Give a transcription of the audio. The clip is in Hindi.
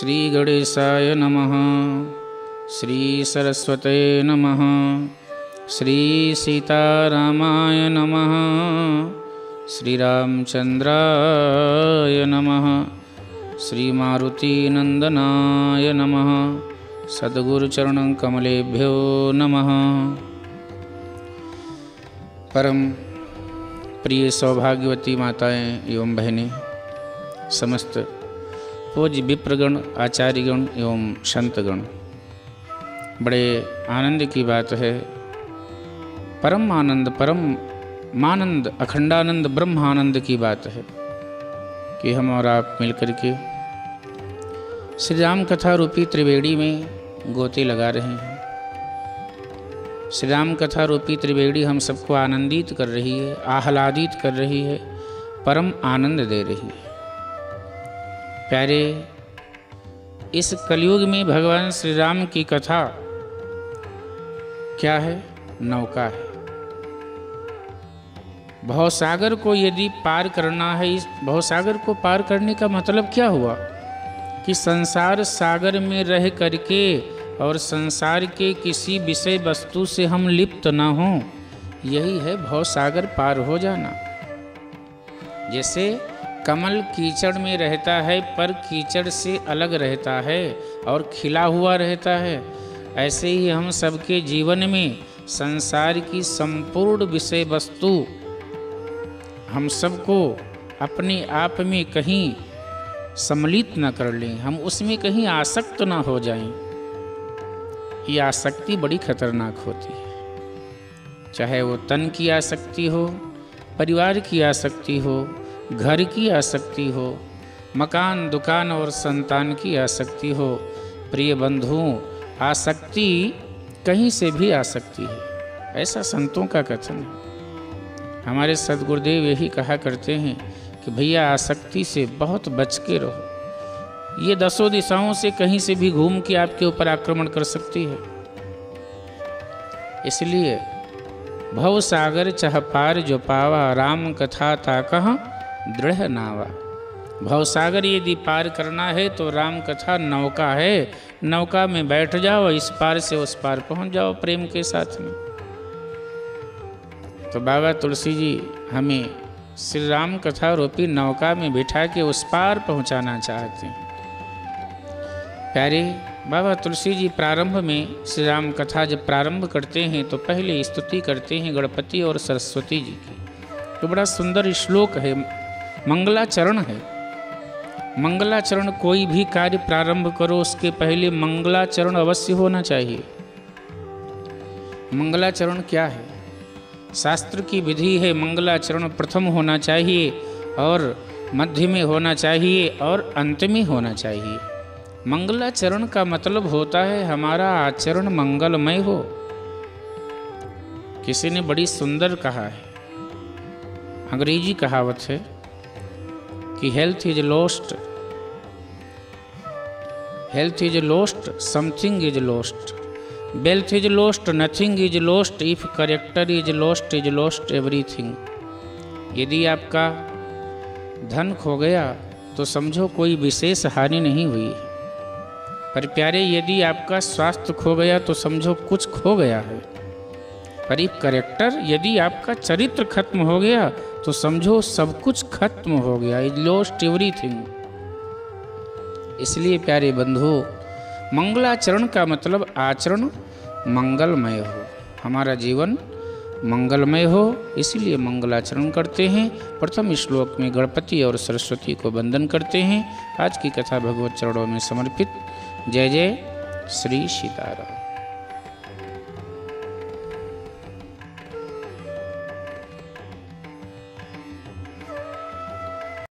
श्रीगणेशाय नमः। श्रीसरस्वते नमः। श्रीसीतारामाय नमः। नमः। श्रीमारुतिनन्दनाय नमः। सद्गुरुचरणं कमलेभ्यो नमः। परम प्रिय सौभाग्यवती माताएँ एवं बहनें, समस्त पूज्य विप्रगण आचार्यगण एवं संतगण। बड़े आनंद की बात है। परम आनंद, परम मानंद, अखंडानंद, ब्रह्मानंद की बात है कि हम और आप मिलकर के श्री राम कथा रूपी त्रिवेणी में गोते लगा रहे हैं। श्री राम कथा रूपी त्रिवेणी हम सबको आनंदित कर रही है, आह्लादित कर रही है, परम आनंद दे रही है। प्यारे, इस कलयुग में भगवान श्री राम की कथा क्या है? नौका है। भवसागर को यदि पार करना है, इस भवसागर को पार करने का मतलब क्या हुआ? कि संसार सागर में रह करके और संसार के किसी विषय वस्तु से हम लिप्त ना हों, यही है भवसागर पार हो जाना। जैसे कमल कीचड़ में रहता है, पर कीचड़ से अलग रहता है और खिला हुआ रहता है। ऐसे ही हम सबके जीवन में संसार की संपूर्ण विषय वस्तु हम सबको अपने आप में कहीं सम्मिलित न कर लें। हम उसमें कहीं आसक्त ना हो जाएँ। ये आसक्ति बड़ी खतरनाक होती है। चाहे वो तन की आसक्ति हो, परिवार की आसक्ति हो घर की आसक्ति हो, मकान, दुकान और संतान की आसक्ति हो, प्रिय बंधुओं आसक्ति कहीं से भी आ सकती है। ऐसा संतों का कथन है। हमारे सदगुरुदेव यही कहा करते हैं कि भैया आसक्ति से बहुत बच के रहो। ये दसों दिशाओं से कहीं से भी घूम के आपके ऊपर आक्रमण कर सकती है। इसलिए, भव सागर चह पार जो पावा राम कथा ता कहाँ दृढ़ नावा। भवसागर यदि पार करना है तो राम कथा नौका है। नौका में बैठ जाओ, इस पार से उस पार पहुँच जाओ प्रेम के साथ में। तो बाबा तुलसी जी, हमें श्री राम कथा रूपी नौका में बिठा के उस पार पहुंचाना चाहते हैं। प्यारे बाबा तुलसी जी, प्रारंभ में श्री राम कथा जब प्रारंभ करते हैं तो पहले स्तुति करते हैं गणपति और सरस्वती जी की। तो बड़ा सुंदर श्लोक है मंगलाचरण है। मंगलाचरण कोई भी कार्य प्रारंभ करो, उसके पहले मंगलाचरण अवश्य होना चाहिए। मंगलाचरण क्या है? शास्त्र की विधि है, मंगलाचरण प्रथम होना चाहिए और मध्य में होना चाहिए और अंत में होना चाहिए। मंगलाचरण का मतलब होता है हमारा आचरण मंगलमय हो। किसी ने बड़ी सुंदर कहा है। अंग्रेज़ी कहावत है कि health is lost health is lost something is lost wealth is lost nothing is lost if character is lost is lost everything यदि आपका धन खो गया तो समझो कोई विशेष हानि नहीं हुई। पर प्यारे, यदि आपका स्वास्थ्य खो गया तो समझो कुछ खो गया है। पर इफ़ करेक्टर यदि आपका चरित्र खत्म हो गया तो समझो सब कुछ खत्म हो गया। इज़ लॉस्ट एवरीथिंग इसलिए प्यारे बंधु, मंगलाचरण का मतलब आचरण मंगलमय हो। हमारा जीवन मंगलमय हो, इसलिए मंगलाचरण करते हैं। प्रथम श्लोक में गणपति और सरस्वती को वंदन करते हैं। आज की कथा भगवत चरणों में समर्पित। जय जय श्री सीताराम।